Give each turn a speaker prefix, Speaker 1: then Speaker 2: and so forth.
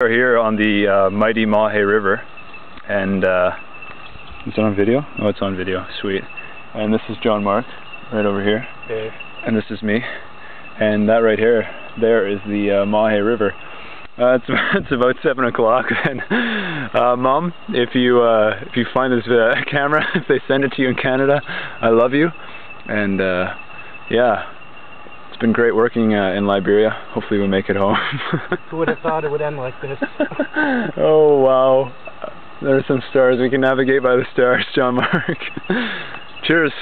Speaker 1: We're here on the uh, mighty Mahe River, and uh, is it on video? Oh, it's on video. Sweet. And this is John Mark, right over here.
Speaker 2: Dave.
Speaker 1: And this is me. And that right here, there is the uh, Mahe River. Uh, it's, it's about seven o'clock. And uh, mom, if you uh, if you find this uh, camera, if they send it to you in Canada, I love you. And uh, yeah, it's been great working uh, in Liberia. Hopefully, we'll make it home.
Speaker 2: Who would have thought it would end like this?
Speaker 1: oh wow, there are some stars. We can navigate by the stars, John Mark. Cheers.